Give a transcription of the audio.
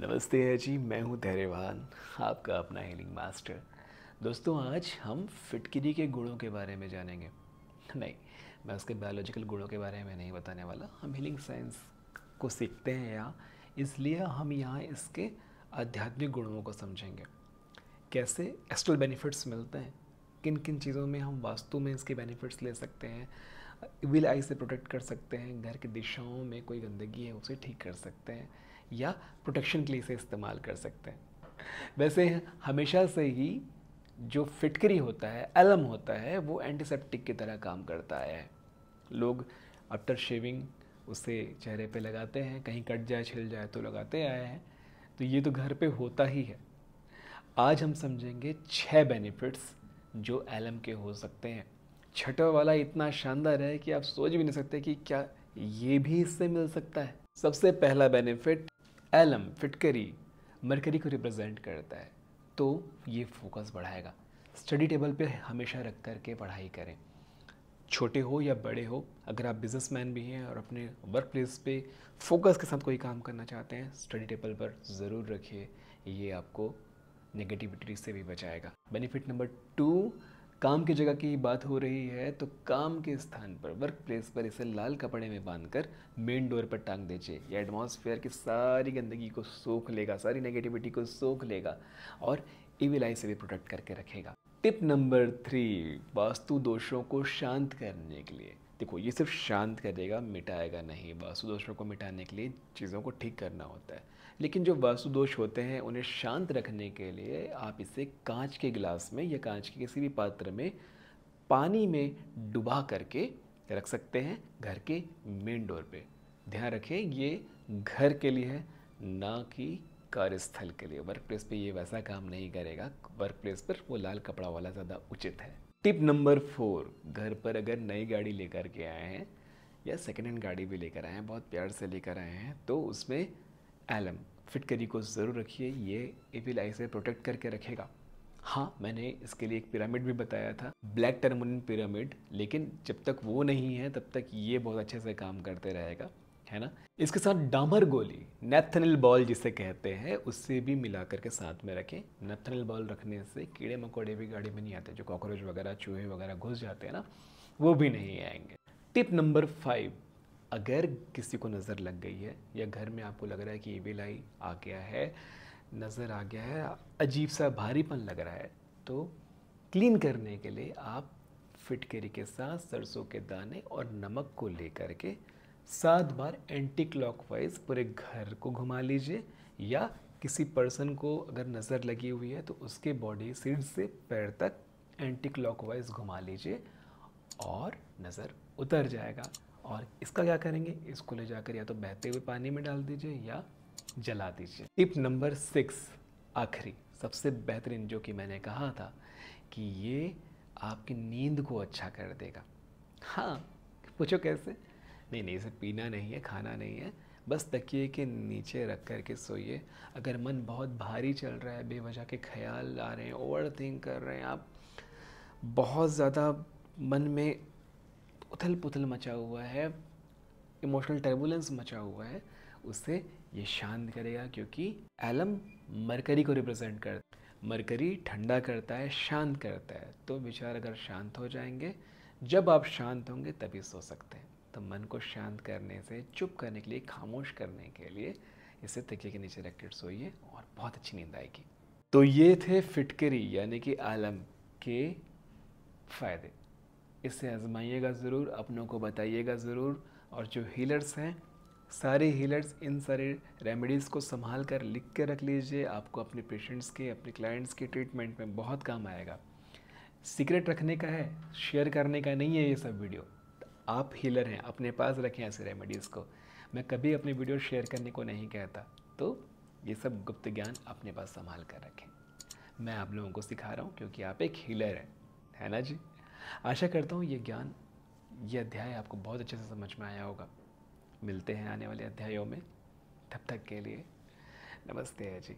नमस्ते जी मैं हूँ धैर्यवान, आपका अपना हीलिंग मास्टर दोस्तों, आज हम फिटकिरी के गुणों के बारे में जानेंगे। नहीं, मैं उसके बायोलॉजिकल गुणों के बारे में नहीं बताने वाला। हम हीलिंग साइंस को सीखते हैं यहाँ इसलिए हम यहाँ इसके आध्यात्मिक गुणों को समझेंगे। कैसे एस्ट्रल बेनिफिट्स मिलते हैं किन किन चीज़ों में हम वास्तु में इसके बेनिफिट्स ले सकते हैं विल आई से प्रोटेक्ट कर सकते हैं, घर की दिशाओं में कोई गंदगी है उसे ठीक कर सकते हैं। या प्रोटेक्शन के लिए इसे इस्तेमाल कर सकते हैं। वैसे हमेशा से ही जो फिटकरी होता है एलम होता है, वो एंटीसेप्टिक की तरह काम करता है। लोग आफ्टर शेविंग उसे चेहरे पे लगाते हैं, कहीं कट जाए, छिल जाए तो लगाते आए हैं। तो ये तो घर पे होता ही है। आज हम समझेंगे छः बेनिफिट्स जो एलम के हो सकते हैं। छठा वाला इतना शानदार है कि आप सोच भी नहीं सकते कि क्या ये भी इससे मिल सकता है। सबसे पहला बेनिफिट एलम, फिटकरी, मरकरी को रिप्रेजेंट करता है। तो ये फोकस बढ़ाएगा। स्टडी टेबल पे हमेशा रख कर के पढ़ाई करें। छोटे हो या बड़े हो, अगर आप बिजनेसमैन भी हैं और अपने वर्क प्लेस पे फोकस के साथ कोई काम करना चाहते हैं स्टडी टेबल पर ज़रूर रखिए। ये आपको नेगेटिविटी से भी बचाएगा। बेनिफिट नंबर टू काम की जगह की बात हो रही है तो काम के स्थान पर वर्क प्लेस पर इसे लाल कपड़े में बांधकर मेन डोर पर टांग दीजिए। ये एटमॉस्फेयर की सारी गंदगी को सोख लेगा, सारी नेगेटिविटी को सोख लेगा और इविल आई से भी प्रोटेक्ट करके रखेगा। टिप नंबर थ्री वास्तु दोषों को शांत करने के लिए। देखो, ये सिर्फ़ शांत करेगा, मिटाएगा नहीं। वास्तु दोषों को मिटाने के लिए चीज़ों को ठीक करना होता है। लेकिन जो वास्तु दोष होते हैं, उन्हें शांत रखने के लिए आप इसे कांच के गिलास में या कांच के किसी भी पात्र में पानी में डुबा करके रख सकते हैं, घर के मेन डोर पे। ध्यान रखें, ये घर के लिए है, ना कि कार्यस्थल के लिए। वर्क प्लेस पर ये वैसा काम नहीं करेगा। वर्क प्लेस पर वो लाल कपड़ा वाला ज़्यादा उचित है। टिप नंबर फोर, घर पर अगर नई गाड़ी लेकर के आए हैं या सेकेंड हैंड गाड़ी भी लेकर आए हैं, बहुत प्यार से लेकर आए हैं तो उसमें एलम फिटकरी को ज़रूर रखिए, ये एविल आई से प्रोटेक्ट करके रखेगा। हाँ मैंने इसके लिए एक पिरामिड भी बताया था ब्लैक टर्मोनिन पिरामिड लेकिन जब तक वो नहीं है, तब तक ये बहुत अच्छे से काम करते रहेगा। है ना? इसके साथ डामर गोली, नेथनल बॉल जिसे कहते हैं, उससे भी मिला करके साथ में रखें। नेथनल बॉल रखने से कीड़े मकोड़े भी गाड़ी में नहीं आते, जो कॉकरोच वगैरह, चूहे वगैरह घुस जाते हैं ना, वो भी नहीं आएँगे। टिप नंबर फाइव, अगर किसी को नज़र लग गई है, या घर में आपको लग रहा है कि ये बिलाई आ गया है, नज़र आ गया है, अजीब सा भारीपन लग रहा है तो क्लीन करने के लिए आप फिटकेरी के साथ सरसों के दाने और नमक को लेकर के सात बार एंटी क्लॉकवाइज पूरे घर को घुमा लीजिए, या किसी पर्सन को अगर नज़र लगी हुई है तो उसके बॉडी सीट से पैर तक एंटी क्लॉकवाइज घुमा लीजिए और नज़र उतर जाएगा। और इसका क्या करेंगे? इसको ले जाकर या तो बहते हुए पानी में डाल दीजिए या जला दीजिए। टिप नंबर सिक्स आखिरी, सबसे बेहतरीन जो कि मैंने कहा था कि ये आपकी नींद को अच्छा कर देगा। हाँ पूछो कैसे? नहीं नहीं इसे पीना नहीं है, खाना नहीं है। बस तकिए के नीचे रख कर के सोइए। अगर मन बहुत भारी चल रहा है, बेवजह के ख्याल आ रहे हैं ओवर थिंक कर रहे हैं आप, बहुत ज़्यादा मन में उथल पुथल मचा हुआ है इमोशनल टर्बुलेंस मचा हुआ है, उससे ये शांत करेगा क्योंकि एलम मरकरी को रिप्रेजेंट कर मरकरी ठंडा करता है, शांत करता है। तो विचार अगर शांत हो जाएँगे, जब आप शांत होंगे, तभी सो सकते हैं। तो मन को शांत करने से, चुप करने के लिए, खामोश करने के लिए इसे तकिए के नीचे रख कर सोइए और बहुत अच्छी नींद आएगी। तो ये थे फिटकरी, यानी कि आलम के फ़ायदे। इसे आजमाइएगा ज़रूर, अपनों को बताइएगा ज़रूर। और जो हीलर्स हैं, सारे हीलर्स इन सारे रेमेडीज़ को संभाल कर लिख के रख लीजिए। आपको अपने पेशेंट्स के, अपने क्लाइंट्स के ट्रीटमेंट में बहुत काम आएगा। सीक्रेट रखने का है शेयर करने का नहीं है ये सब वीडियो आप हीलर हैं, अपने पास रखें ऐसे रेमेडीज़ को। मैं कभी अपनी वीडियो शेयर करने को नहीं कहता। तो ये सब गुप्त ज्ञान अपने पास संभाल कर रखें। मैं आप लोगों को सिखा रहा हूँ क्योंकि आप एक हीलर हैं, है ना जी? आशा करता हूँ ये ज्ञान, ये अध्याय आपको बहुत अच्छे से समझ में आया होगा। मिलते हैं आने वाले अध्यायों में। तब तक के लिए नमस्ते है जी।